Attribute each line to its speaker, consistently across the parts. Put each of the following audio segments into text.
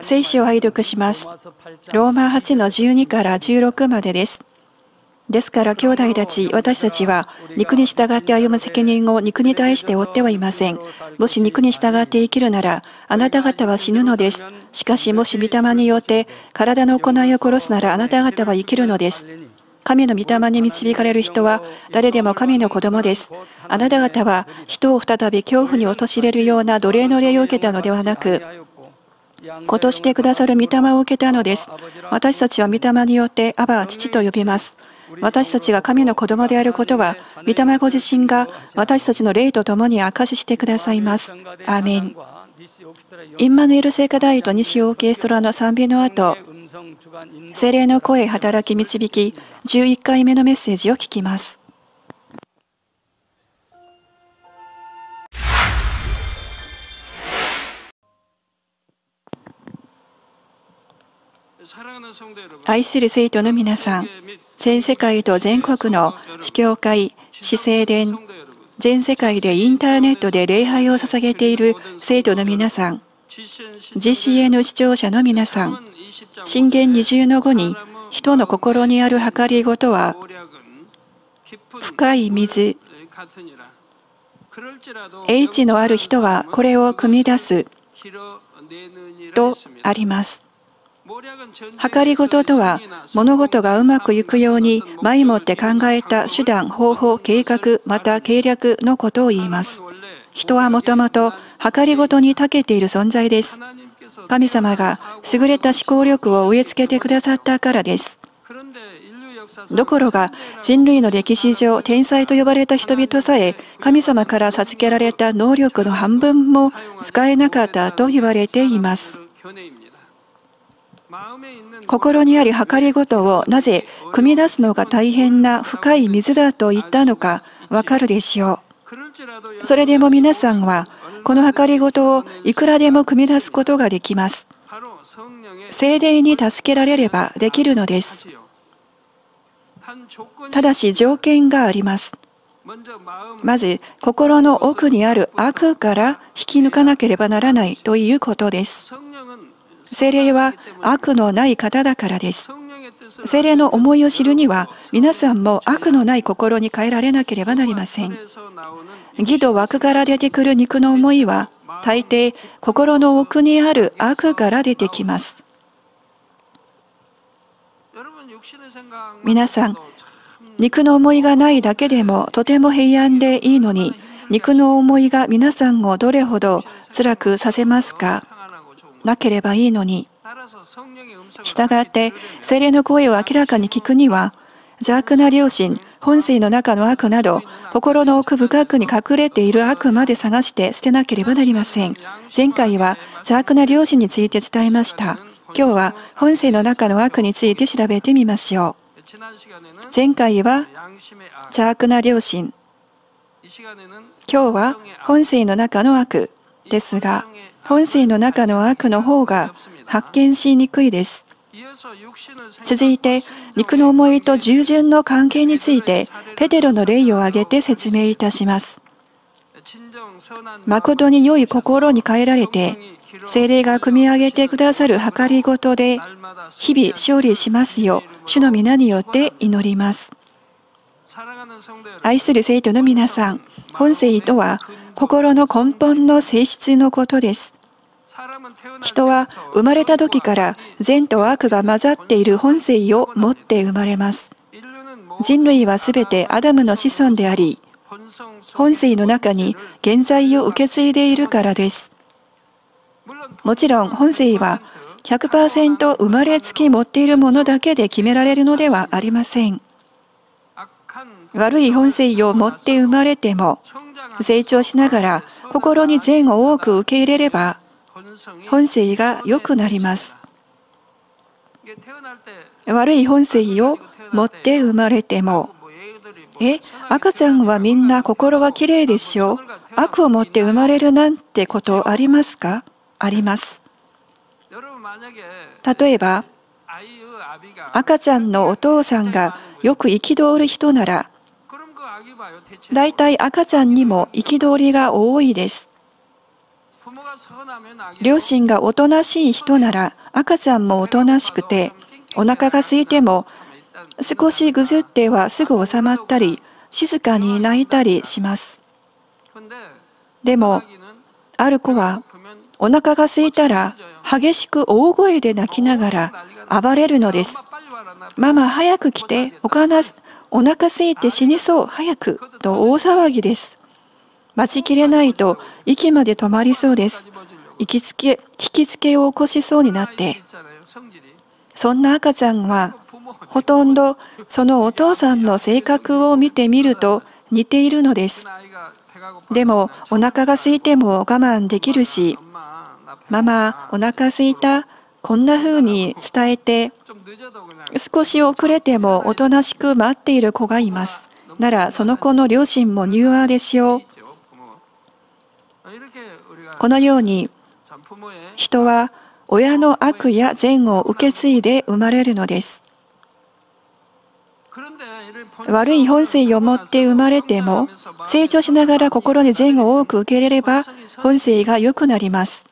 Speaker 1: 聖書を拝読します。ローマ8の12から16までです。ですから兄弟たち、私たちは肉に従って歩む責任を肉に対して負ってはいません。もし肉に従って生きるなら、あなた方は死ぬのです。しかし、もし御霊によって体の行いを殺すなら、あなた方は生きるのです。神の御霊に導かれる人は誰でも神の子供です。あなた方は人を再び恐怖に陥れるような奴隷の霊を受けたのではなく、子としてくださる御霊を受けたのです。私たちは御霊によってアバ父と呼びます。私たちが神の子供であることは、御霊ご自身が私たちの霊と共に証ししてくださいます。アーメン。インマヌエル聖歌大と西オーケストラの賛美の後、精霊の声働き導き、11回目のメッセージを聞きます。愛する生徒の皆さん、全世界と全国の地教会、市政殿、全世界でインターネットで礼拝を捧げている生徒の皆さん、GCN 視聴者の皆さん、信玄二重の後に人の心にある計りごとは深い水英知のある人はこれを汲み出すとあります。計りごととは物事がうまくいくように前もって考えた手段、方法、計画、また計略のことを言います。人はもともと計りごとに長けている存在です。神様が優れた思考力を植え付けてくださったからです。ところが人類の歴史上天才と呼ばれた人々さえ神様から授けられた能力の半分も使えなかったと言われています。心にあり計りごとをなぜ汲み出すのが大変な深い水だと言ったのかわかるでしょう。それでも皆さんはこの計りごとをいくらでも汲み出すことができます。精霊に助けられればできるのです。ただし条件があります。まず心の奥にある悪から引き抜かなければならないということです。精霊は悪のない方だからです。精霊の思いを知るには皆さんも悪のない心に変えられなければなりません。義と枠から出てくる肉の思いは大抵心の奥にある悪から出てきます。皆さん、肉の思いがないだけでもとても平安でいいのに、肉の思いが皆さんをどれほど辛くさせますか？なければいいのに。したがって、精霊の声を明らかに聞くには、邪悪な良心、本性の中の悪など、心の奥深くに隠れている悪まで探して捨てなければなりません。前回は邪悪な良心について伝えました。今日は本性の中の悪について調べてみましょう。前回は邪悪な良心。今日は本性の中の悪ですが、本性の中の悪の方が発見しにくいです。続いて、肉の思いと従順の関係について、ペテロの例を挙げて説明いたします。誠に良い心に変えられて、精霊が組み上げてくださる計りごとで、日々勝利しますよう、主の皆によって祈ります。愛する生徒の皆さん、本性とは心の根本の性質のことです。人は生まれた時から善と悪が混ざっている本性を持って生まれます。人類はすべてアダムの子孫であり、本性の中に現在を受け継いでいるからです。もちろん本性は100%生まれつき持っているものだけで決められるのではありません。悪い本性を持って生まれても成長しながら心に善を多く受け入れれば本性が良くなります。悪い本性を持って生まれても、え、赤ちゃんはみんな心はきれいでしょう？悪を持って生まれるなんてことありますか？あります。例えば、赤ちゃんのお父さんがよく憤る人なら、大体赤ちゃんにも憤りが多いです。両親がおとなしい人なら赤ちゃんもおとなしくてお腹が空いても少しぐずってはすぐ収まったり静かに泣いたりしますでもある子はお腹が空いたら激しく大声で泣きながら暴れるのですママ早く来てお腹お腹空いて死にそう早くと大騒ぎです。待ちきれないと息まで止まりそうです。行きつけ引きつけを起こしそうになって。そんな赤ちゃんはほとんどそのお父さんの性格を見てみると似ているのです。でもお腹が空いても我慢できるしママお腹空いた？こんな風に伝えて少し遅れてもおとなしく待っている子がいます。ならその子の両親も柔和でしょう。このように人は親の悪や善を受け継いで生まれるのです。悪い本性を持って生まれても成長しながら心に善を多く受け入れれば本性が良くなります。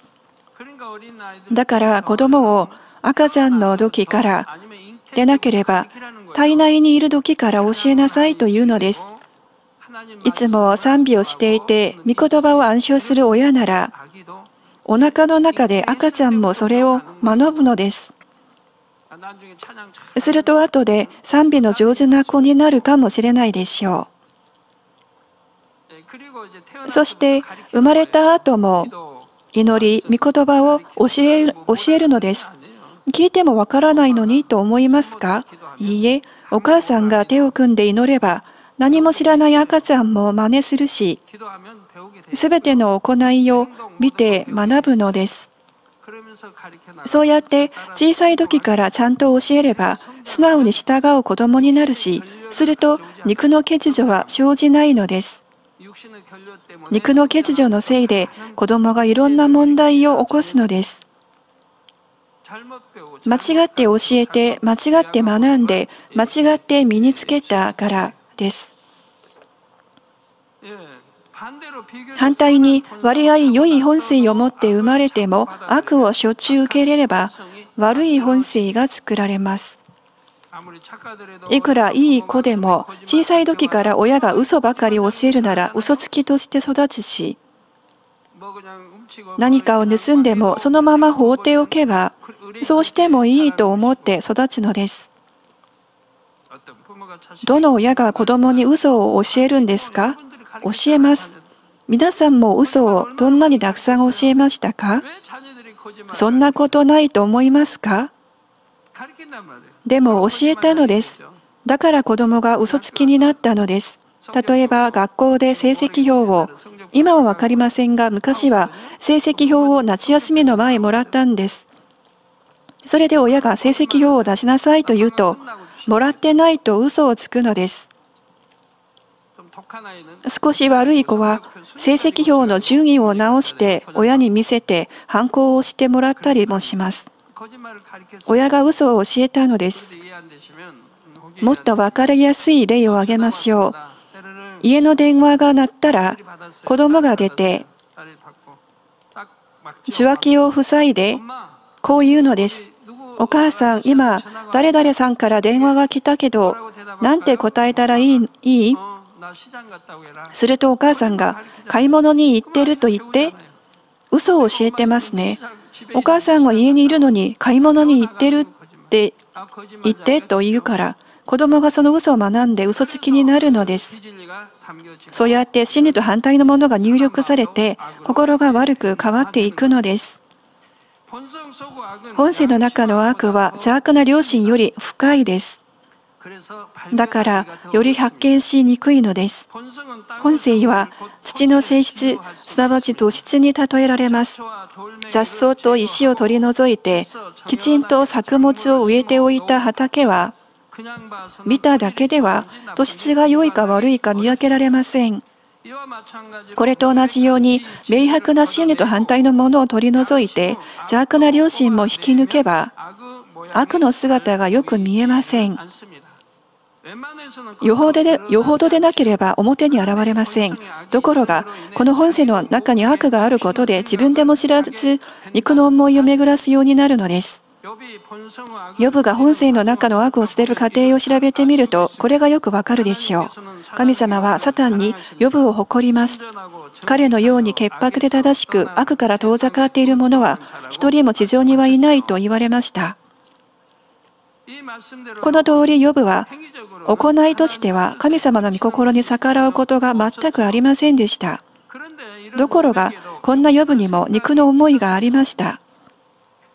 Speaker 1: だから子供を赤ちゃんの時からでなければ体内にいる時から教えなさいというのです。いつも賛美をしていて御言葉を暗唱する親ならお腹の中で赤ちゃんもそれを学ぶのです。すると後で賛美の上手な子になるかもしれないでしょう。そして生まれた後も祈り御言葉を教え教えるのです。聞いてもわからないのにと思いますか？いいえお母さんが手を組んで祈れば何も知らない赤ちゃんも真似するしすべての行いを見て学ぶのです。そうやって小さい時からちゃんと教えれば素直に従う子供になるしすると肉の欠如は生じないのです。肉の欠如のせいで子供がいろんな問題を起こすのです。間違って教えて間違って学んで間違って身につけたからです。反対に割合良い本性を持って生まれても悪をしょっちゅう受け入れれば悪い本性が作られます。いくらいい子でも小さい時から親が嘘ばかり教えるなら嘘つきとして育つし何かを盗んでもそのまま放っておけばそうしてもいいと思って育つのですどの親が子供に嘘を教えるんですか？教えます皆さんも嘘をどんなにたくさん教えましたか？そんなことないと思いますか？でも教えたのです。だから子供が嘘つきになったのです。例えば学校で成績表を、今は分かりませんが昔は成績表を夏休みの前もらったんです。それで親が成績表を出しなさいと言うと、もらってないと嘘をつくのです。少し悪い子は成績表の順位を直して親に見せて反抗をしてもらったりもします。親が嘘を教えたのです。もっと分かりやすい例を挙げましょう。家の電話が鳴ったら子供が出て受話器を塞いでこう言うのです。お母さん、今、誰々さんから電話が来たけど、なんて答えたらいいいい？するとお母さんが、買い物に行ってると言って、嘘を教えてますね。お母さんは家にいるのに買い物に行ってるって言ってと言うから子供がその嘘を学んで嘘つきになるのです。そうやって真理と反対のものが入力されて心が悪く変わっていくのです。本性の中の悪は邪悪な良心より深いですだからより発見しにくいのです。本性は土の性質、すなわち土質に例えられます。雑草と石を取り除いて、きちんと作物を植えておいた畑は、見ただけでは土質が良いか悪いか見分けられません。これと同じように明白な真理と反対のものを取り除いて邪悪な良心も引き抜けば悪の姿がよく見えませんよほどでよほどでなければ表に現れません。ところが、この本性の中に悪があることで自分でも知らず肉の思いを巡らすようになるのです。ヨブが本性の中の悪を捨てる過程を調べてみると、これがよくわかるでしょう。神様はサタンにヨブを誇ります。彼のように潔白で正しく悪から遠ざかっている者は一人も地上にはいないと言われました。この通りヨブは行いとしては神様の御心に逆らうことが全くありませんでした。ところがこんなヨブにも肉の思いがありました。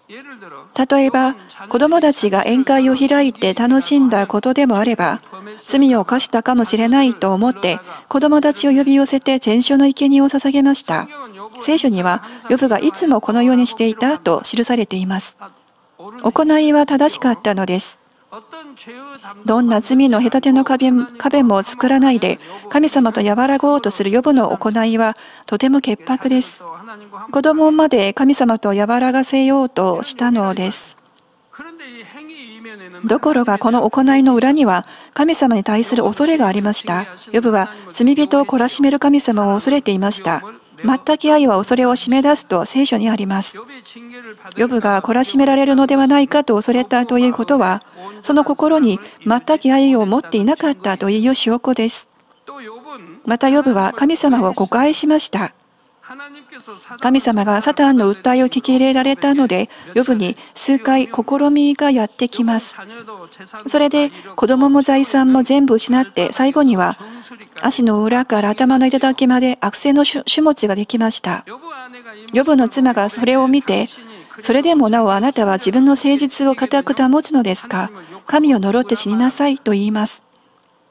Speaker 1: 例えば子供たちが宴会を開いて楽しんだことでもあれば罪を犯したかもしれないと思って子供たちを呼び寄せて全焼の生贄を捧げました。聖書にはヨブがいつもこのようにしていたと記されています。行いは正しかったのですどんな罪の隔ての壁も作らないで神様と和らごうとする予部の行いはとても潔白です。子供まで神様と和らがせようとしたのです。ところがこの行いの裏には神様に対する恐れがありました。ヨブは罪人を懲らしめる神様を恐れていました。全く愛は恐れを締め出すと聖書にあります。ヨブが懲らしめられるのではないかと恐れたということは、その心に全く愛を持っていなかったという証拠です。またヨブは神様を誤解しました。神様がサタンの訴えを聞き入れられたので、ヨブに数回試みがやってきます。それで子供も財産も全部失って、最後には足の裏から頭の頂まで悪性の種持ちができました。ヨブの妻がそれを見て、それでもなおあなたは自分の誠実を固く保つのですか？神を呪って死になさいと言います。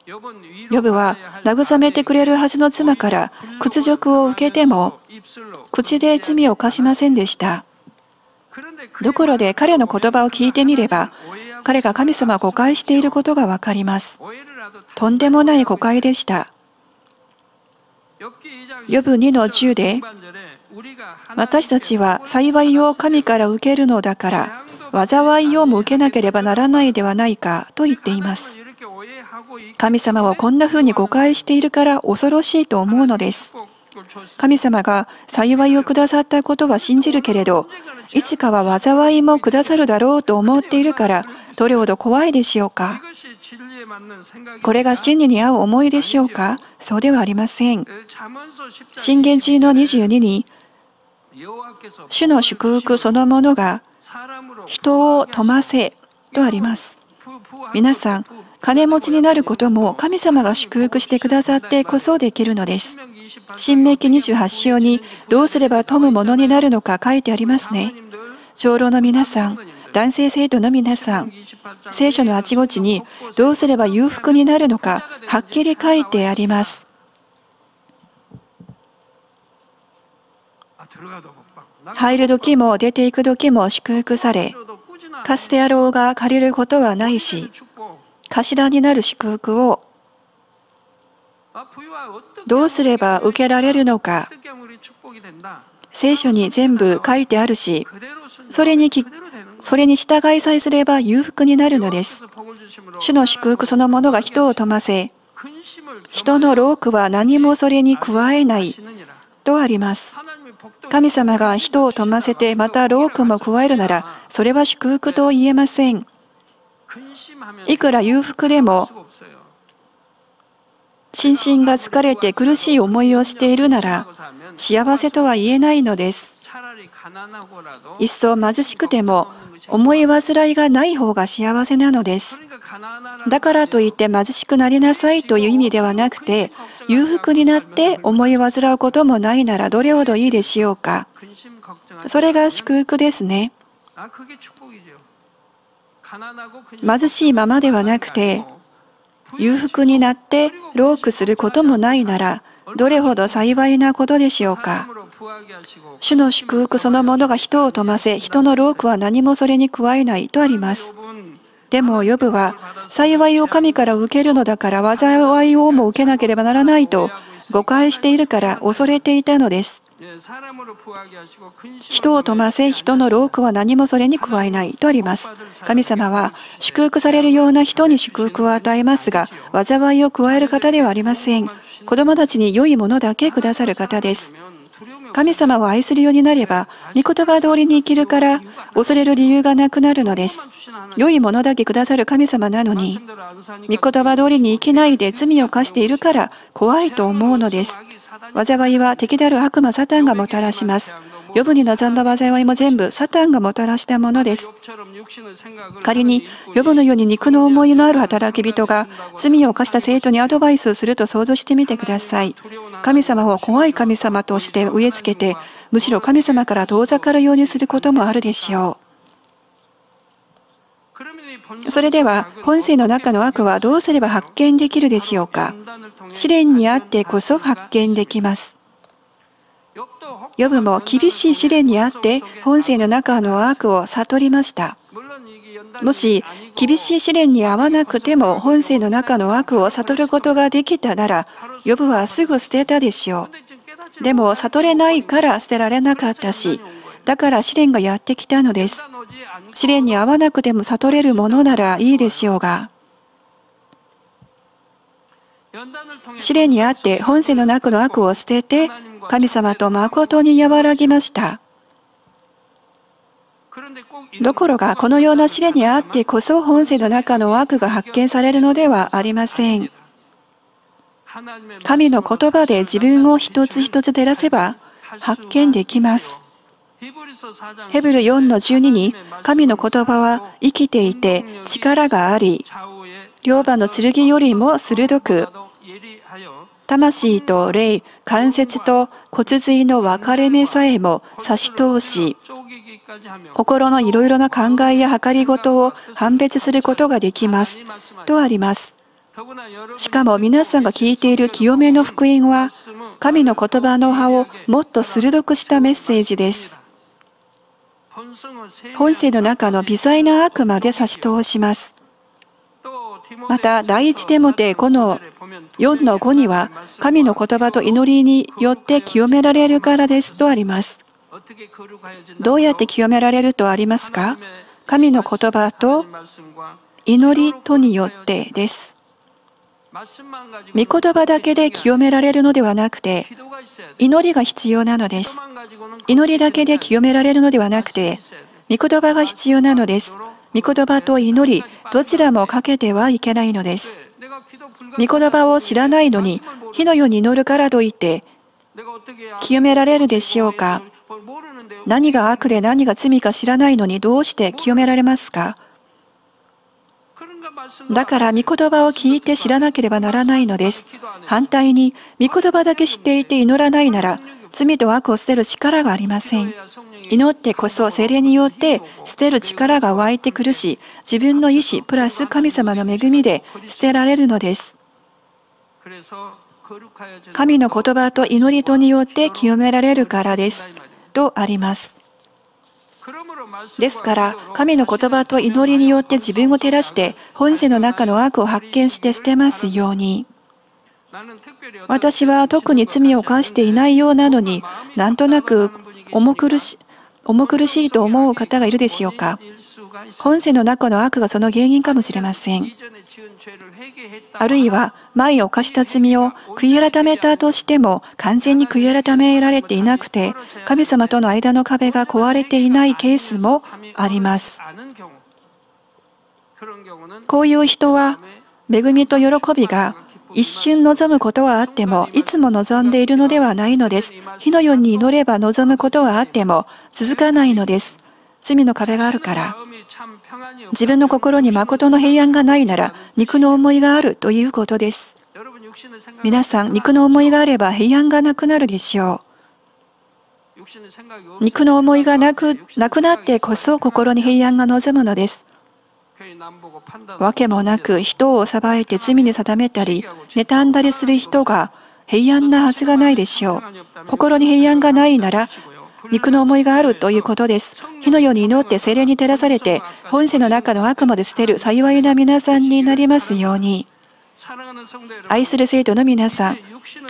Speaker 1: ヨブは慰めてくれるはずの妻から屈辱を受けても口で罪を犯しませんでした。ところで彼の言葉を聞いてみれば彼が神様を誤解していることがわかります。とんでもない誤解でした。ヨブ2の10で私たちは幸いを神から受けるのだから災いをも受けなければならないではないかと言っています。神様をこんな風に誤解しているから恐ろしいと思うのです。神様が幸いをくださったことは信じるけれど、いつかは災いもくださるだろうと思っているから、どれほど怖いでしょうか。これが真理に合う思いでしょうかそうではありません。信玄中の22に、主の祝福そのものが人を富ませとあります。皆さん、金持ちになることも神様が祝福してくださってこそできるのです。新明記28章にどうすれば富むものになるのか書いてありますね。長老の皆さん、男性生徒の皆さん、聖書のあちこちにどうすれば裕福になるのかはっきり書いてあります。入る時も出ていく時も祝福され、かつてあろうが借りることはないし、頭になる祝福をどうすれば受けられるのか聖書に全部書いてあるしそれにそれに従いさえすれば裕福になるのです。主の祝福そのものが人を富ませ人の労苦は何もそれに加えないとあります。神様が人を富ませてまた労苦も加えるならそれは祝福と言えません。いくら裕福でも心身が疲れて苦しい思いをしているなら幸せとは言えないのです。一層貧しくても思い煩いがない方が幸せなのです。だからといって貧しくなりなさいという意味ではなくて裕福になって思い煩うこともないならどれほどいいでしょうか。それが祝福ですね。貧しいままではなくて裕福になって労苦することもないならどれほど幸いなことでしょうか主の祝福そのものが人を富ませ人の労苦は何もそれに加えないとありますでもヨブは幸いを神から受けるのだから災いをも受けなければならないと誤解しているから恐れていたのです人を富ませ、人の労苦は何もそれに加えないとあります。神様は祝福されるような人に祝福を与えますが、災いを加える方ではありません。子供たちに良いものだけくださる方です。神様を愛するようになれば、御言葉通りに生きるから恐れる理由がなくなるのです。良いものだけくださる神様なのに、御言葉通りに生きないで罪を犯しているから怖いと思うのです。災いは敵である悪魔サタンがもたらします。予部に臨んだ災いも全部サタンがもたらしたものです。仮に予部のように肉の思いのある働き人が罪を犯した生徒にアドバイスをすると想像してみてください。神様を怖い神様として植え付けて、むしろ神様から遠ざかるようにすることもあるでしょう。それでは本性の中の悪はどうすれば発見できるでしょうか試練にあってこそ発見できます。ヨブも厳しい試練にあって本性の中の悪を悟りました。もし厳しい試練に合わなくても本性の中の悪を悟ることができたなら、ヨブはすぐ捨てたでしょう。でも悟れないから捨てられなかったし、だから試練がやってきたのです。試練に合わなくても悟れるものならいいでしょうが、試練にあって本性の中の悪を捨てて神様と誠に和らぎました。ところがこのような試練にあってこそ本性の中の悪が発見されるのではありません。神の言葉で自分を一つ一つ照らせば発見できます。ヘブル4の12に神の言葉は生きていて力があり両刃の剣よりも鋭く魂と霊、関節と骨髄の分かれ目さえも差し通し、心のいろいろな考えや計りごとを判別することができます。とあります。しかも皆さんが聞いている清めの福音は、神の言葉の葉をもっと鋭くしたメッセージです。本性の中の微細な悪まで差し通します。また、第一テモテ5の4の5には、神の言葉と祈りによって清められるからですとあります。どうやって清められるとありますか？神の言葉と祈りとによってです。御言葉だけで清められるのではなくて、祈りが必要なのです。祈りだけで清められるのではなくて、御言葉が必要なのです。御言葉と祈り、どちらもかけてはいけないのです。御言葉を知らないのに、火のように祈るからといって、清められるでしょうか？何が悪で何が罪か知らないのにどうして清められますか？だから御言葉を聞いて知らなければならないのです。反対に、御言葉だけ知っていて祈らないなら、罪と悪を捨てる力がありません。祈ってこそ精霊によって捨てる力が湧いてくるし、自分の意志プラス神様の恵みで捨てられるのです。神の言葉と祈りとによって清められるからです。とあります。ですから、神の言葉と祈りによって自分を照らして、本性の中の悪を発見して捨てますように。私は特に罪を犯していないようなのに、なんとなく重苦し重苦しいと思う方がいるでしょうか。本性の中の悪がその原因かもしれません。あるいは前犯した罪を悔い改めたとしても完全に悔い改められていなくて神様との間の壁が壊れていないケースもあります。こういう人は恵みと喜びが一瞬望むことはあっても、いつも望んでいるのではないのです。火のように祈れば望むことはあっても、続かないのです。罪の壁があるから。自分の心に誠の平安がないなら、肉の思いがあるということです。皆さん、肉の思いがあれば平安がなくなるでしょう。肉の思いがなくなくなってこそ心に平安が望むのです。わけもなく人を裁いて罪に定めたり、妬んだりする人が平安なはずがないでしょう。心に平安がないなら、肉の思いがあるということです。火のように祈って精霊に照らされて、本性の中の悪魔で捨てる幸いな皆さんになりますように。愛する生徒の皆さん、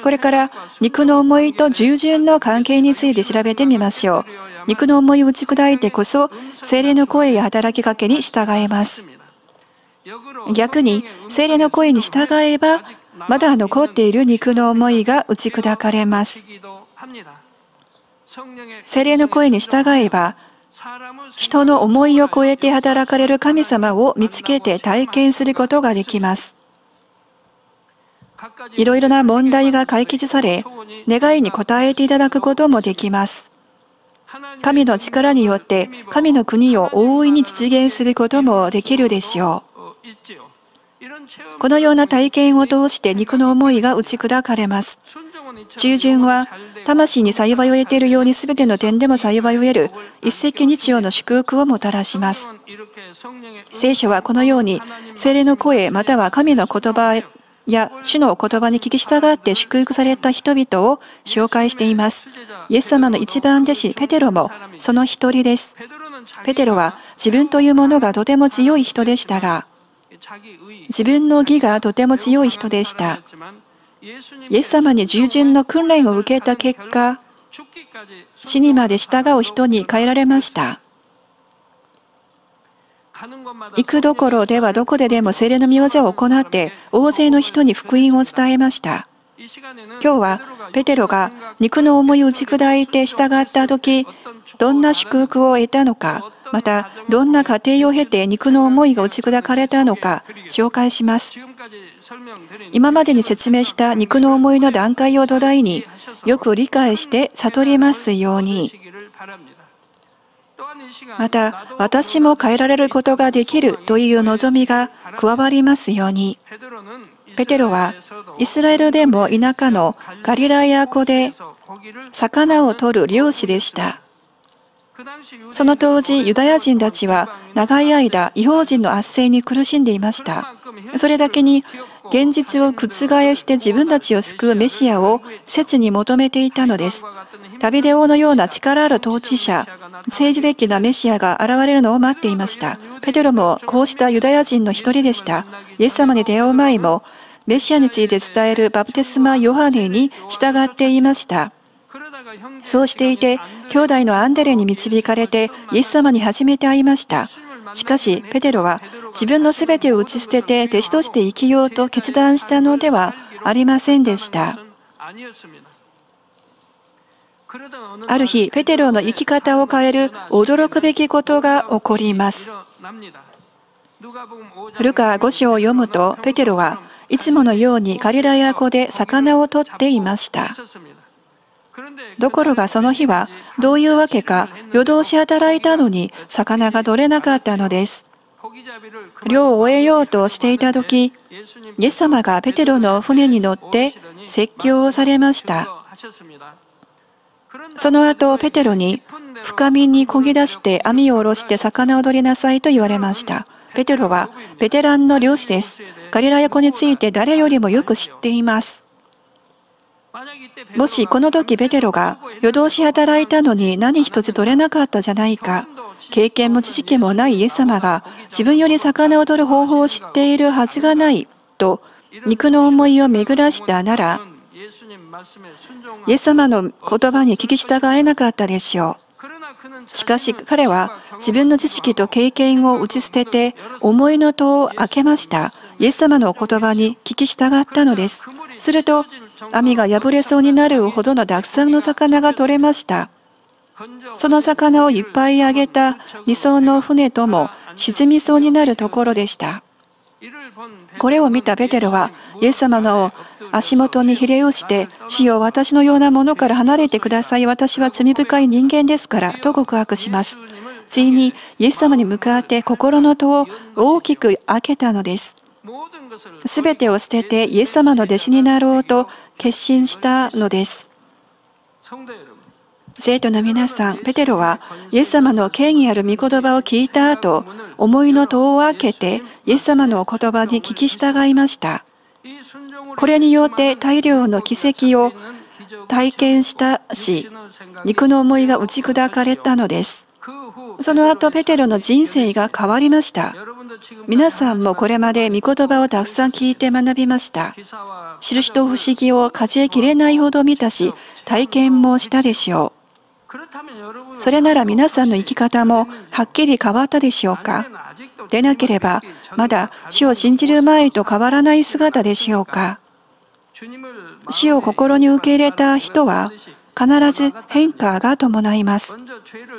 Speaker 1: これから肉の思いと従順の関係について調べてみましょう。肉の思いを打ち砕いてこそ、精霊の声や働きかけに従えます。逆に、精霊の声に従えば、まだ残っている肉の思いが打ち砕かれます。精霊の声に従えば、人の思いを超えて働かれる神様を見つけて体験することができます。いろいろな問題が解決され、願いに応えていただくこともできます。神の力によって神の国を大いに実現することもできるでしょう。このような体験を通して肉の思いが打ち砕かれます。従順は魂に幸いを得ているように全ての点でも幸いを得る一石二鳥の祝福をもたらします。聖書はこのように精霊の声または神の言葉や主の言葉に聞き従って祝福された人々を紹介しています。イエス様の一番弟子ペテロもその一人です。ペテロは自分というものがとても強い人でしたが、自分の義がとても強い人でした。イエス様に従順の訓練を受けた結果、死にまで従う人に変えられました。行くどころではどこででも精霊の御業を行って大勢の人に福音を伝えました。今日はペテロが肉の思いを打ち砕いて従った時どんな祝福を得たのかまたどんな過程を経て肉の思いが打ち砕かれたのか紹介します。今までに説明した肉の思いの段階を土台によく理解して悟りますように。また私も変えられることができるという望みが加わりますように。ペテロはイスラエルでも田舎のガリラヤ湖で魚を取る漁師でした。その当時、ユダヤ人たちは長い間、違法人の圧政に苦しんでいました。それだけに、現実を覆して自分たちを救うメシアを切に求めていたのです。旅デオのような力ある統治者、政治的なメシアが現れるのを待っていました。ペテロもこうしたユダヤ人の一人でした。イエス様に出会う前も、メシアについて伝えるバプテスマ・ヨハネに従っていました。そうしていて、兄弟のアンデレに導かれて、イエス様に初めて会いました。しかし、ペテロは自分のすべてを打ち捨てて弟子として生きようと決断したのではありませんでした。ある日、ペテロの生き方を変える驚くべきことが起こります。ルカ5章を読むと、ペテロはいつものようにガリラヤ湖で魚を取っていました。ところがその日はどういうわけか夜通し働いたのに魚が取れなかったのです。漁を終えようとしていた時、イエス様がペテロの船に乗って説教をされました。その後、ペテロに深みにこぎ出して網を下ろして魚を取りなさいと言われました。ペテロはベテランの漁師です。ガリラヤ湖について誰よりもよく知っています。もしこの時ペテロが夜通し働いたのに何一つ取れなかったじゃないか経験も知識もないイエス様が自分より魚を取る方法を知っているはずがないと肉の思いを巡らしたならイエス様の言葉に聞き従えなかったでしょう。しかし彼は自分の知識と経験を打ち捨てて思いの戸を開けました。イエス様の言葉に聞き従ったのです。すると網が破れそうになるほどのたくさんの魚が取れました。その魚をいっぱいあげた理想の船とも沈みそうになるところでした。これを見たペテロは、イエス様の足元にひれをして、主よ私のようなものから離れてください。私は罪深い人間ですから、と告白します。ついにイエス様に向かって心の戸を大きく開けたのです。すべてを捨ててイエス様の弟子になろうと決心したのです。生徒の皆さん、ペテロはイエス様の権威ある御言葉を聞いた後、思いの戸を開けてイエス様のお言葉に聞き従いました。これによって大量の奇跡を体験したし、肉の思いが打ち砕かれたのです。その後、ペテロの人生が変わりました。皆さんもこれまで御言葉をたくさん聞いて学びました。印と不思議を数えきれないほど見たし、体験もしたでしょう。それなら皆さんの生き方もはっきり変わったでしょうか？でなければ、まだ主を信じる前と変わらない姿でしょうか？死を心に受け入れた人は必ず変化が伴います。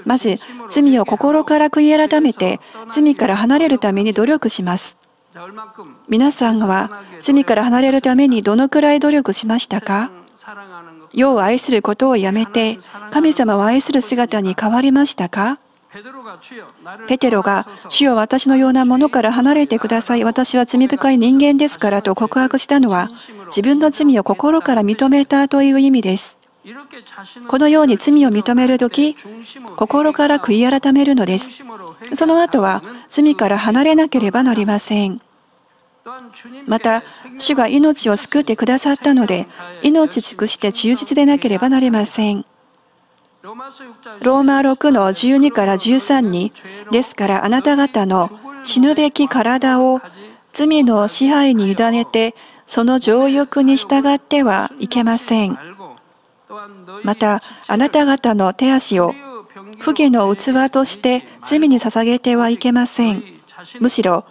Speaker 1: まず、罪を心から悔い改めて、罪から離れるために努力します。皆さんは罪から離れるためにどのくらい努力しましたか？世を愛することをやめて、神様を愛する姿に変わりましたか？ペテロが、主よ私のようなものから離れてください。私は罪深い人間ですからと告白したのは、自分の罪を心から認めたという意味です。このように罪を認めるとき、心から悔い改めるのです。その後は罪から離れなければなりません。また、主が命を救ってくださったので、命尽くして忠実でなければなりません。ローマ6の12から13に、ですからあなた方の死ぬべき体を罪の支配に委ねて、その情欲に従ってはいけません。また、あなた方の手足を不義の器として罪に捧げてはいけません。むしろ、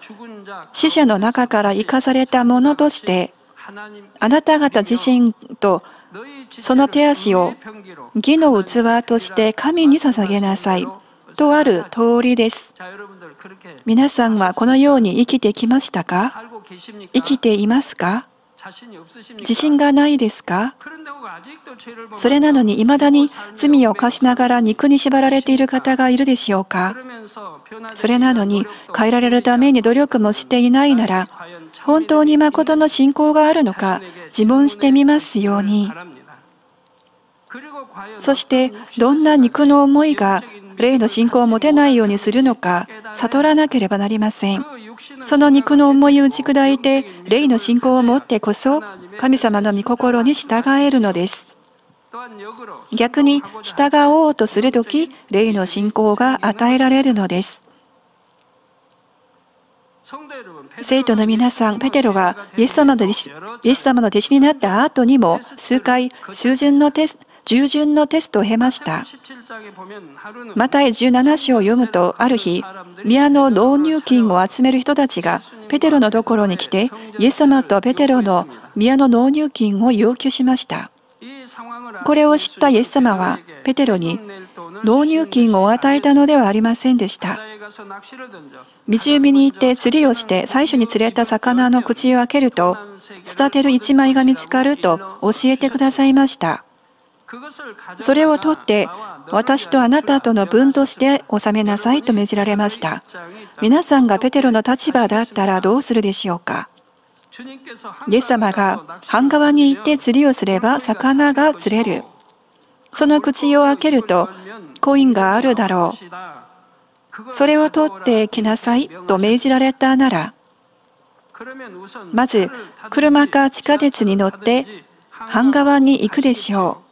Speaker 1: 死者の中から生かされたものとして、あなた方自身とその手足を義の器として神に捧げなさい。とある通りです。皆さんはこのように生きてきましたか？生きていますか？自信がないですかそれなのに未だに罪を犯しながら肉に縛られている方がいるでしょうかそれなのに変えられるために努力もしていないなら本当に誠の信仰があるのか自問してみますように。そしてどんな肉の思いが霊の信仰を持てないようにするのか悟らなければなりません。その肉の思いを打ち砕いて霊の信仰を持ってこそ神様の御心に従えるのです。逆に従おうとするとき霊の信仰が与えられるのです。生徒の皆さん、ペテロがイエス様の弟子イエス様の弟子になった後にも数回、数巡のテスト従順のテストを経ました。また17章を読むと、ある日、宮の導入金を集める人たちがペテロのところに来て、イエス様とペテロの宮の納入金を要求しました。これを知ったイエス様は、ペテロに納入金を与えたのではありませんでした。湖に行って釣りをして最初に釣れた魚の口を開けると、スタテル1枚が見つかると教えてくださいました。それを取って私とあなたとの分として納めなさいと命じられました。皆さんがペテロの立場だったらどうするでしょうかイエス様が半川に行って釣りをすれば魚が釣れる。その口を開けるとコインがあるだろう。それを取ってきなさいと命じられたなら、まず車か地下鉄に乗って半川に行くでしょう。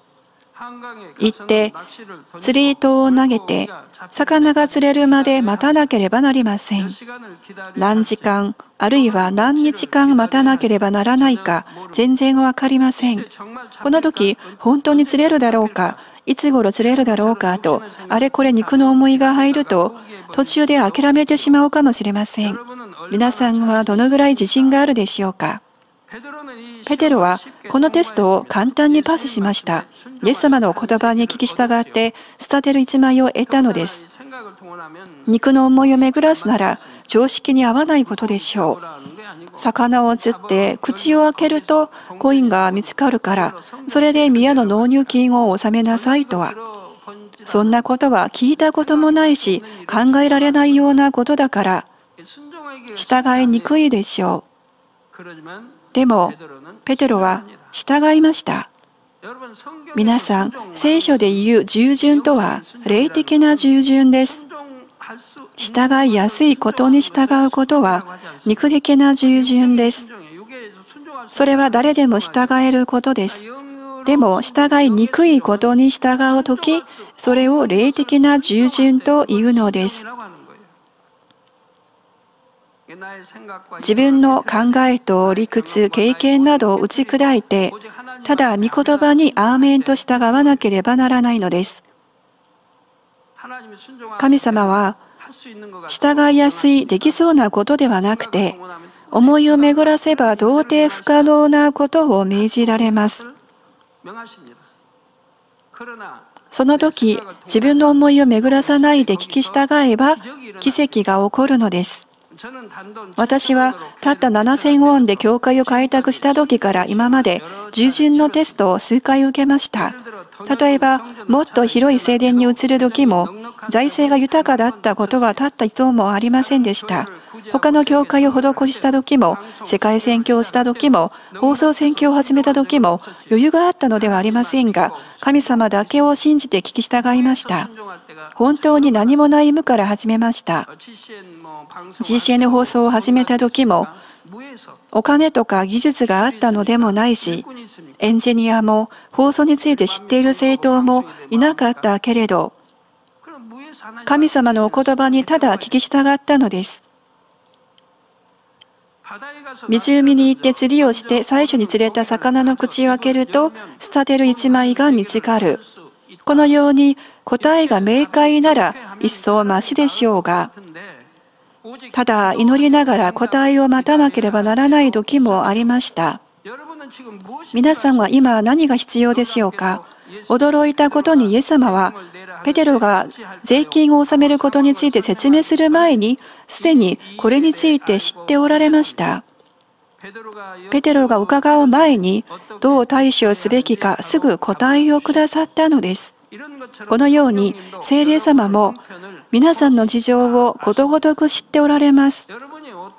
Speaker 1: 行って釣り糸を投げて魚が釣れるまで待たなければなりません。何時間あるいは何日間待たなければならないか全然分かりません。この時本当に釣れるだろうかいつ頃釣れるだろうかとあれこれ肉の思いが入ると途中で諦めてしまうかもしれません。皆さんはどのぐらい自信があるでしょうか？ペテロはこのテストを簡単にパスしました。イエス様の言葉に聞き従ってスタテル1枚を得たのです。肉の思いを巡らすなら常識に合わないことでしょう。魚を釣って口を開けるとコインが見つかるからそれで宮の納入金を納めなさいとはそんなことは聞いたこともないし考えられないようなことだから従いにくいでしょう。でも、ペテロは従いました。皆さん、聖書で言う従順とは霊的な従順です。従いやすいことに従うことは肉的な従順です。それは誰でも従えることです。でも、従いにくいことに従うとき、それを霊的な従順というのです。自分の考えと理屈、経験などを打ち砕いて、ただ御言葉にアーメンと従わなければならないのです。神様は従いやすいできそうなことではなくて思いを巡らせば到底不可能なことを命じられますその時自分の思いを巡らさないで聞き従えば奇跡が起こるのです私はたった7000ウォンで教会を開拓した時から今まで従順のテストを数回受けました。例えばもっと広い正殿に移る時も財政が豊かだったことはたった一度もありませんでした。他の教会を施した時も世界宣教をした時も放送宣教を始めた時も余裕があったのではありませんが神様だけを信じて聞き従いました。本当に何もない無から始めました。GCN 放送を始めた時もお金とか技術があったのでもないしエンジニアも放送について知っている政党もいなかったけれど神様のお言葉にただ聞き従ったのです。湖に行って釣りをして最初に釣れた魚の口を開けると捨てる一枚が見つかる。このように答えが明快なら一層増しでしょうがただ祈りながら答えを待たなければならない時もありました。皆さんは今何が必要でしょうか？驚いたことにイエス様はペテロが税金を納めることについて説明する前にすでにこれについて知っておられました。ペテロが伺う前にどう対処すべきかすぐ答えをくださったのです。このように聖霊様も皆さんの事情をことごとく知っておられます。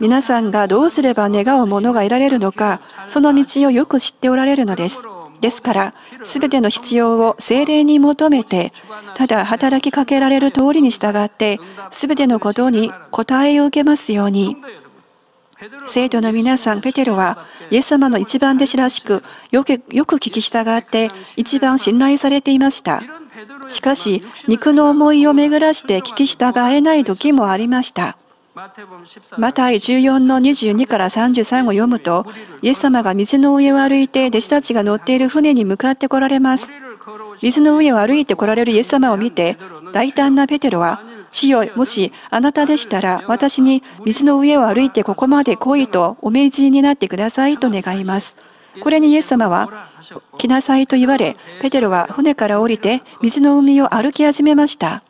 Speaker 1: 皆さんがどうすれば願うものが得られるのかその道をよく知っておられるのですですから、すべての必要を精霊に求めて、ただ働きかけられる通りに従って、すべてのことに答えを受けますように。生徒の皆さん、ペテロは、イエス様の一番弟子らしく、よくよく聞き従って、一番信頼されていました。しかし、肉の思いを巡らして聞き従えない時もありました。マタイ14の22から33を読むと、イエス様が水の上を歩いて弟子たちが乗っている船に向かって来られます。水の上を歩いて来られるイエス様を見て、大胆なペテロは、主よ、もしあなたでしたら、私に水の上を歩いてここまで来いとお命じになってくださいと願います。これにイエス様は、来なさいと言われ、ペテロは船から降りて水の海を歩き始めました。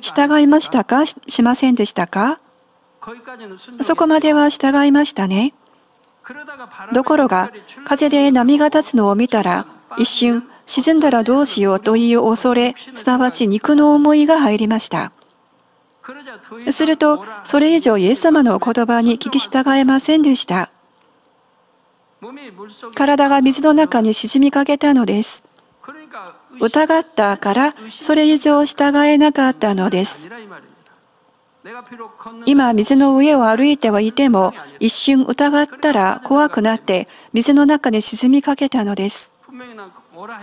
Speaker 1: 従いましたか？しませんでしたか？そこまでは従いましたね。ところが、風で波が立つのを見たら、一瞬、沈んだらどうしようという恐れ、すなわち肉の思いが入りました。すると、それ以上イエス様のお言葉に聞き従えませんでした。体が水の中に沈みかけたのです。疑ったからそれ以上従えなかったのです。今、水の上を歩いてはいても、一瞬疑ったら怖くなって水の中に沈みかけたのです。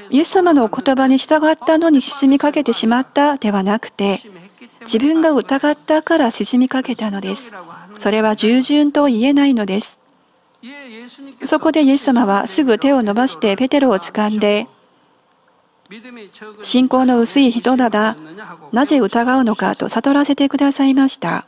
Speaker 1: イエス様の言葉に従ったのに沈みかけてしまったではなくて、自分が疑ったから沈みかけたのです。それは従順と言えないのです。そこでイエス様はすぐ手を伸ばしてペテロを掴んで、信仰の薄い人だな、なぜ疑うのかと悟らせてくださいました。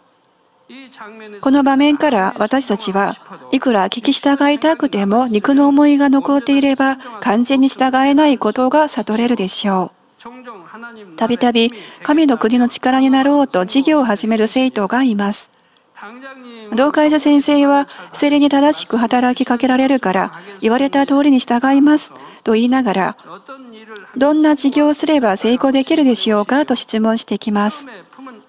Speaker 1: この場面から私たちはいくら聞き従いたくても肉の思いが残っていれば完全に従えないことが悟れるでしょう。たびたび神の国の力になろうと事業を始める生徒がいます。同会者先生は精霊に正しく働きかけられるから言われた通りに従いますと言いながらどんな事業をすれば成功できるでしょうかと質問してきます。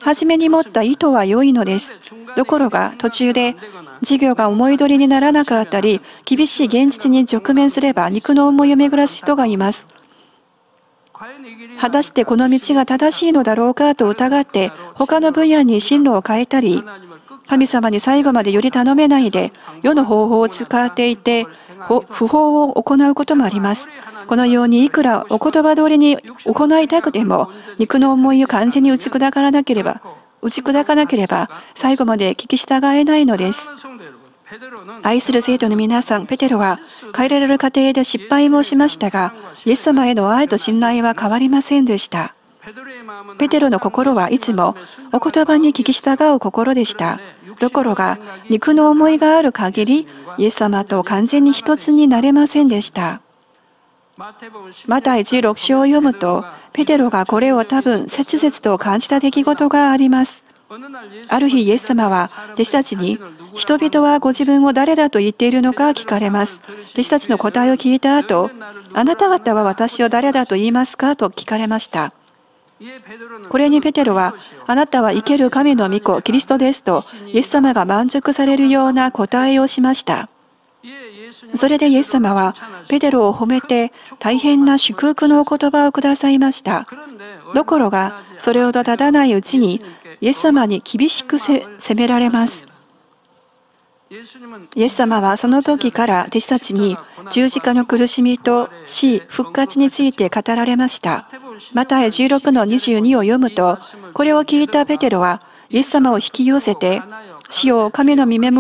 Speaker 1: 初めに持った意図は良いのです。ところが途中で事業が思い通りにならなかったり、厳しい現実に直面すれば肉の思いを巡らす人がいます。果たしてこの道が正しいのだろうかと疑って他の分野に進路を変えたり神様に最後までより頼めないで世の方法を使っていて不法を行うこともありますこのようにいくらお言葉通りに行いたくても肉の思いを完全に打ち砕かなければ打ち砕かなければ最後まで聞き従えないのです。愛する生徒の皆さん、ペテロは変えられる過程で失敗もしましたが、イエス様への愛と信頼は変わりませんでした。ペテロの心はいつもお言葉に聞き従う心でした。ところが、肉の思いがある限り、イエス様と完全に一つになれませんでした。マタイ16章を読むと、ペテロがこれを多分切々と感じた出来事があります。ある日、イエス様は弟子たちに、人々はご自分を誰だと言っているのか聞かれます。弟子たちの答えを聞いた後、あなた方は私を誰だと言いますかと聞かれました。これにペテロは、あなたは生ける神の御子、キリストですと、イエス様が満足されるような答えをしました。それでイエス様は、ペテロを褒めて、大変な祝福のお言葉をくださいました。ところが、それほど立たないうちに、イエス様に厳しく責められます。イエス様はその時から弟子たちに十字架の苦しみと死、復活について語られました。また16の22を読むと、これを聞いたペテロは、イエス様を引き寄せて、死を神の恵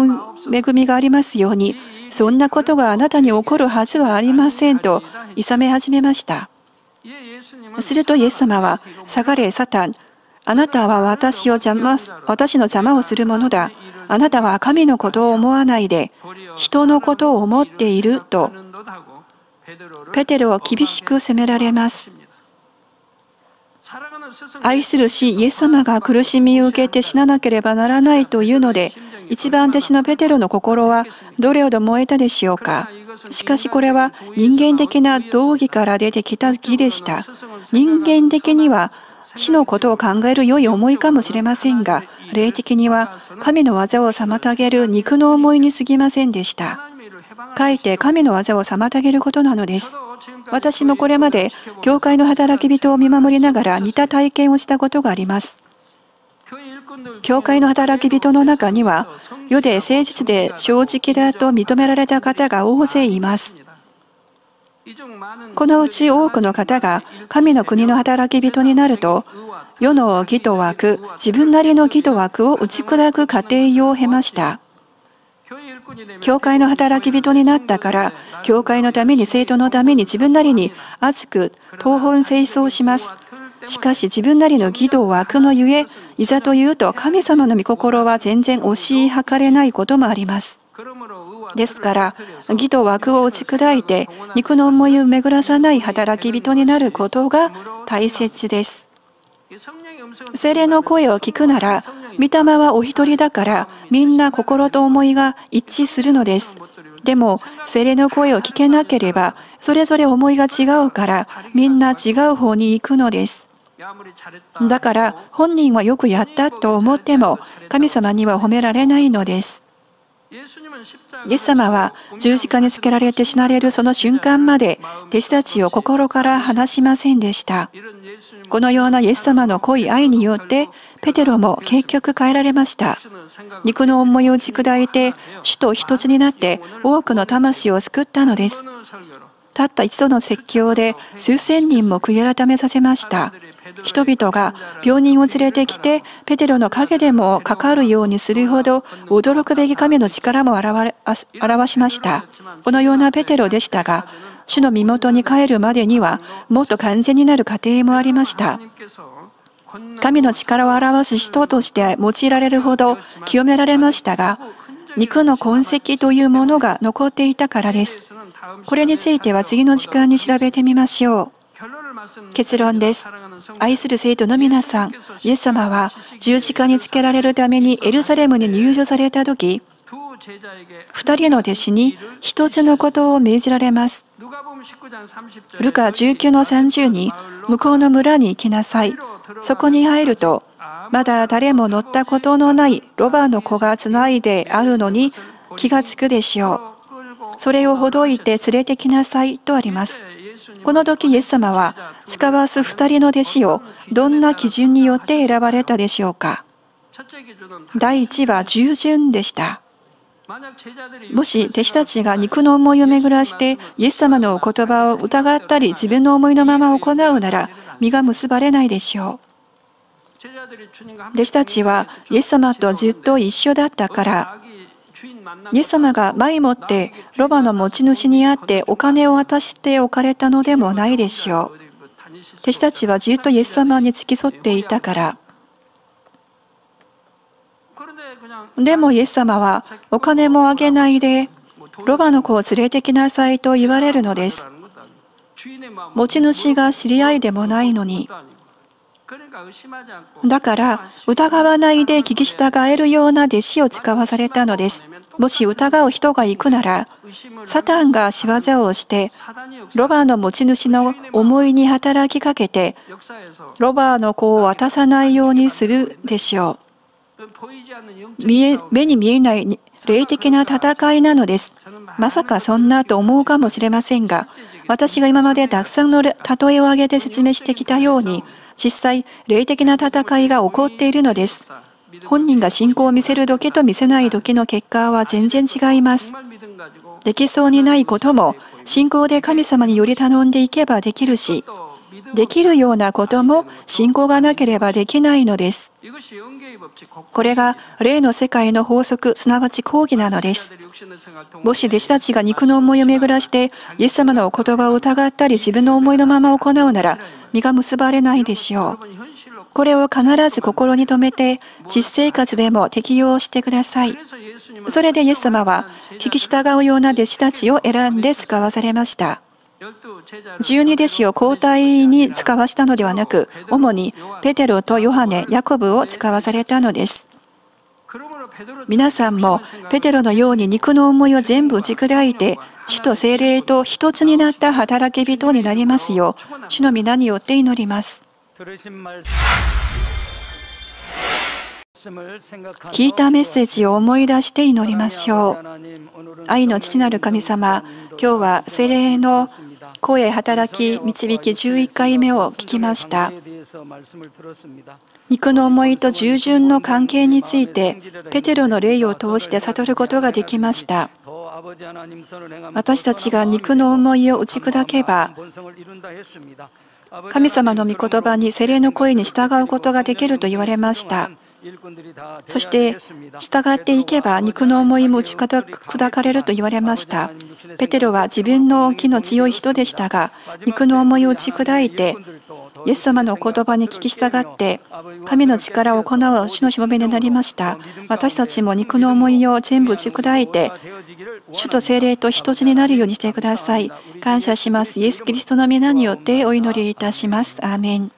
Speaker 1: みがありますように、そんなことがあなたに起こるはずはありませんと、諌め始めました。するとイエス様は、下がれ、サタン、あなたは私を邪魔私の邪魔をするものだ。あなたは神のことを思わないで、人のことを思っていると、ペテロを厳しく責められます。愛するし、イエス様が苦しみを受けて死ななければならないというので、一番弟子のペテロの心はどれほど燃えたでしょうか。しかしこれは人間的な道義から出てきた義でした。人間的には死のことを考える良い思いかもしれませんが、霊的には神の技を妨げる肉の思いに過ぎませんでした。かえって神の技を妨げることなのです。私もこれまで教会の働き人を見守りながら似た体験をしたことがあります。教会の働き人の中には、世で誠実で正直だと認められた方が大勢います。このうち多くの方が神の国の働き人になると、世の義と枠、自分なりの義と枠を打ち砕く過程を経ました。教会の働き人になったから、教会のために、生徒のために自分なりに熱く東本清掃します。しかし自分なりの義と枠のゆえ、いざというと神様の御心は全然押し量れないこともあります。ですから、義と枠を打ち砕いて、肉の思いを巡らさない働き人になることが大切です。精霊の声を聞くなら、御霊はお一人だから、みんな心と思いが一致するのです。でも、精霊の声を聞けなければ、それぞれ思いが違うから、みんな違う方に行くのです。だから、本人はよくやったと思っても、神様には褒められないのです。イエス様は十字架につけられて死なれるその瞬間まで弟子たちを心から離しませんでした。このようなイエス様の濃い愛によってペテロも結局変えられました。肉の思いを打ち砕いて主と一つになって多くの魂を救ったのです。たった一度の説教で数千人も悔い改めさせました。人々が病人を連れてきてペテロの影でもかかるようにするほど驚くべき神の力も表しました。このようなペテロでしたが、主の身元に帰るまでにはもっと完全になる過程もありました。神の力を表す人として用いられるほど清められましたが、肉の痕跡というものが残っていたからです。これについては次の時間に調べてみましょう。結論です。愛する生徒の皆さん、イエス様は十字架につけられるためにエルサレムに入場された時、2人の弟子に一つのことを命じられます。ルカ19の30に、向こうの村に行きなさい。そこに入ると、まだ誰も乗ったことのないロバの子がつないであるのに気がつくでしょう。それをほどいて連れてきなさいとあります。この時イエス様は使わす2人の弟子をどんな基準によって選ばれたでしょうか第1は従順でした。もし弟子たちが肉の思いを巡らしてイエス様のお言葉を疑ったり自分の思いのまま行うなら身が結ばれないでしょう。弟子たちはイエス様とずっと一緒だったからイエス様が前もってロバの持ち主に会ってお金を渡しておかれたのでもないでしょう。弟子たちはずっとイエス様に付き添っていたから。でもイエス様はお金もあげないでロバの子を連れてきなさいと言われるのです。持ち主が知り合いでもないのに。だから疑わないで聞き従えるような弟子を使わされたのです。もし疑う人が行くなら、サタンが仕業をして、ロバの持ち主の思いに働きかけて、ロバの子を渡さないようにするでしょう。見え目に見えない霊的な戦いなのです。まさかそんなと思うかもしれませんが、私が今までたくさんの例えを挙げて説明してきたように、実際、霊的な戦いが起こっているのです。本人が信仰を見せる時と見せない時の結果は全然違います。できそうにないことも信仰で神様により頼んでいけばできるし、できるようなことも信仰がなければできないのです。これが霊の世界の法則、すなわち講義なのです。もし弟子たちが肉の思いを巡らして、イエス様のお言葉を疑ったり自分の思いのまま行うなら、身が結ばれないでしょう。これを必ず心に留めて、実生活でも適用してください。それでイエス様は、聞き従うような弟子たちを選んで使わされました。十二弟子を交代に使わしたのではなく、主にペテロとヨハネ、ヤコブを使わされたのです。皆さんもペテロのように肉の思いを全部打ち砕いて、主と精霊と一つになった働き人になりますよう、主の皆によって祈ります。聞いたメッセージを思い出して祈りましょう。愛の父なる神様、今日は精霊の声働き導き11回目を聞きました。肉の思いと従順の関係について、ペテロの霊を通して悟ることができました。私たちが肉の思いを打ち砕けば、神様の御言葉に精霊の声に従うことができると言われました。そして従っていけば肉の思いも打ち砕かれると言われました。ペテロは自分の気の強い人でしたが、肉の思いを打ち砕いて、イエス様のお言葉に聞き従って、神の力を行う主のしもべになりました。私たちも肉の思いを全部打ち砕いて、主と精霊と一つになるようにしてください。感謝します。イエス・キリストの皆によってお祈りいたします。アーメン。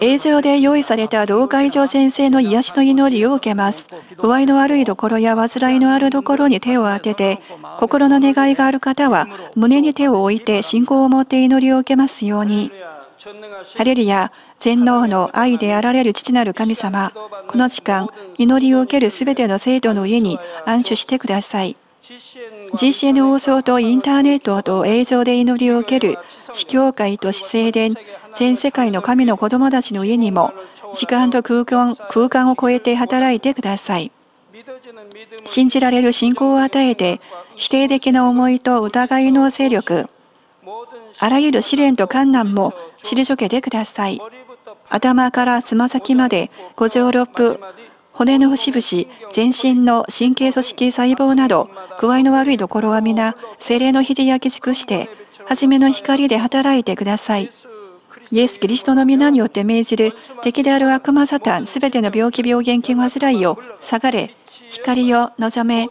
Speaker 1: 映像で用意された同会場先生の癒しの祈りを受けます。具合の悪いところや患いのあるところに手を当てて、心の願いがある方は胸に手を置いて信仰を持って祈りを受けますように。ハレルヤ、全能の愛であられる父なる神様、この時間、祈りを受けるすべての生徒の上に安守してください。GCN 放送とインターネットと映像で祈りを受ける地教会と市政伝全世界の神の子供たちの家にも時間と空間空間を超えて働いてください。信じられる信仰を与えて否定的な思いと疑いの勢力あらゆる試練と困難も退けてください。頭からつま先まで五臓六骨の節々、全身の神経組織細胞など、具合の悪いところは皆、精霊の火で焼き尽くして、初めの光で働いてください。イエス・キリストの皆によって命じる敵である悪魔サタン、すべての病気、病原菌、患いを下がれ、光を望め、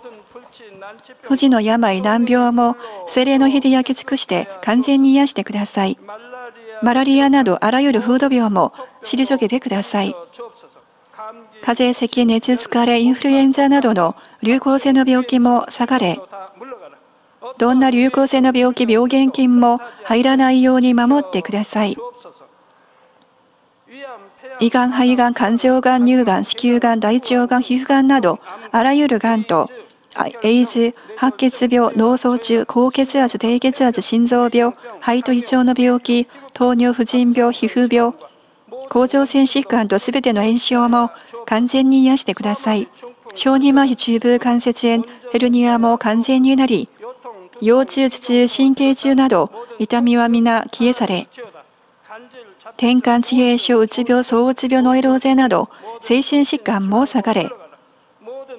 Speaker 1: 不治の病、難病も精霊の火で焼き尽くして完全に癒してください。マラリアなどあらゆる風土病も退けてください。風邪、咳、熱、疲れ、インフルエンザなどの流行性の病気も下がれ、どんな流行性の病気、病原菌も入らないように守ってください。胃がん、肺がん、肝臓がん、乳がん、子宮がん、大腸がん、皮膚がんなど、あらゆるがんと、エイズ、白血病、脳卒中、高血圧、低血圧、心臓病、肺と胃腸の病気、糖尿、婦人病、皮膚病、甲状腺疾患とすべての炎症も完全に癒してください。小児麻痺中部関節炎、ヘルニアも完全になり、腰痛、頭痛、神経痛など痛みは皆消え去れ、転換自閉症うつ病躁うつ病ノイローゼなど精神疾患も下がれ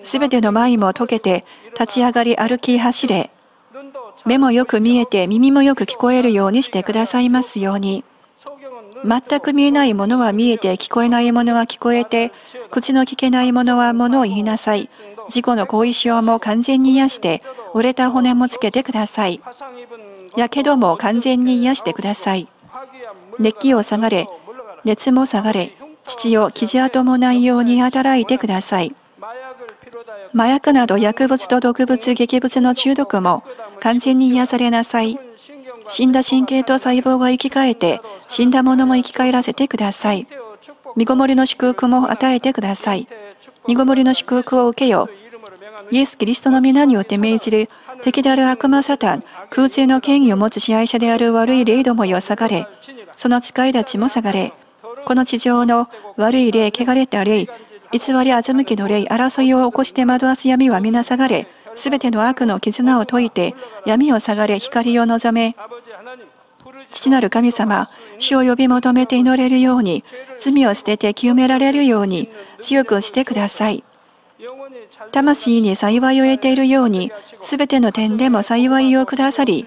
Speaker 1: すべての前も解けて立ち上がり歩き走れ目もよく見えて耳もよく聞こえるようにしてくださいますように全く見えないものは見えて聞こえないものは聞こえて口の聞けないものはものを言いなさい。事故の後遺症も完全に癒して折れた骨もつけてください。やけども完全に癒してください。熱気を下がれ熱も下がれ父よ傷跡もないように働いてください。麻薬など薬物と毒物劇物の中毒も完全に癒されなさい。死んだ神経と細胞が生き返って死んだものも生き返らせてください。身ごもりの祝福も与えてください。身ごもりの祝福を受けよイエス・キリストの皆によって命じる敵である悪魔サタン空中の権威を持つ支配者である悪い霊どもよ下がれ。その使い立ちも下がれ。この地上の悪い霊汚れた霊偽り欺きの霊争いを起こして惑わす闇は皆下がれ。すべての悪の絆を解いて闇を下がれ光を望め父なる神様主を呼び求めて祈れるように罪を捨てて清められるように強くしてください魂に幸いを得ているようにすべての点でも幸いをくださり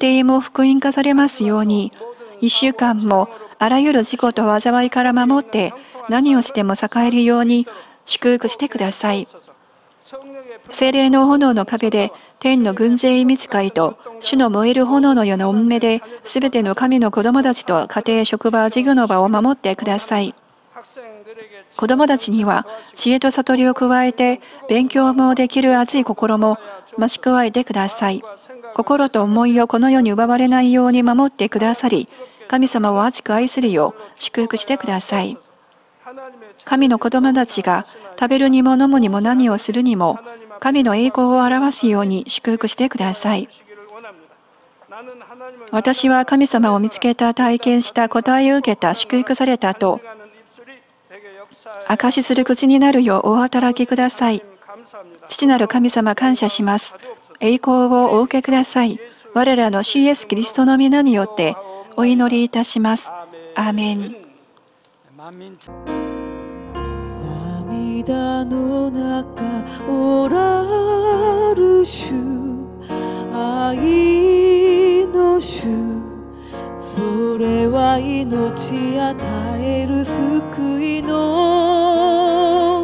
Speaker 1: 家庭も福音化されますように1週間もあらゆる事故と災いから守って何をしても栄えるように祝福してください。精霊の炎の壁で天の軍勢意味使いと主の燃える炎のような恩目で全ての神の子供たちと家庭職場授業の場を守ってください。子供たちには知恵と悟りを加えて勉強もできる熱い心も増し加えてください。心と思いをこの世に奪われないように守ってくださり神様を熱く愛するよう祝福してください。神の子供たちが食べるにも飲むにも何をするにも神の栄光を表すように祝福してください。私は神様を見つけた、体験した、答えを受けた、祝福されたと、証しする口になるようお働きください。父なる神様、感謝します。栄光をお受けください。我らの主イエス・キリストの皆によってお祈りいたします。アーメン。
Speaker 2: 涙の中おらる主愛の主それは命与える救いの